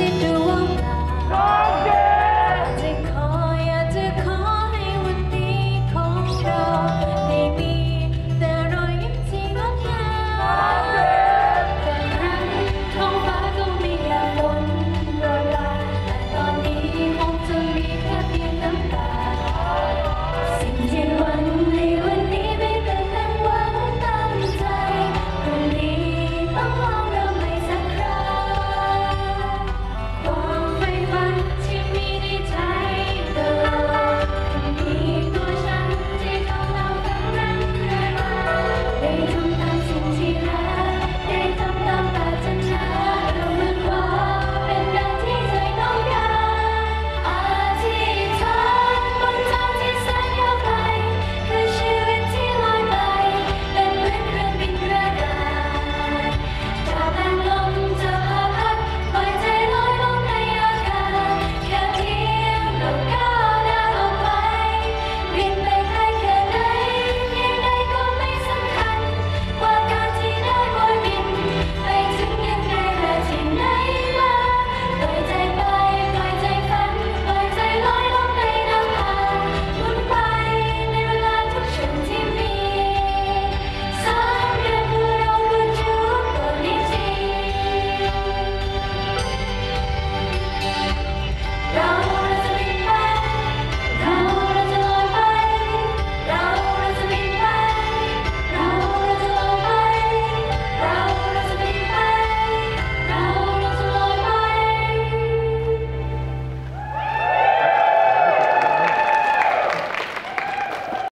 into?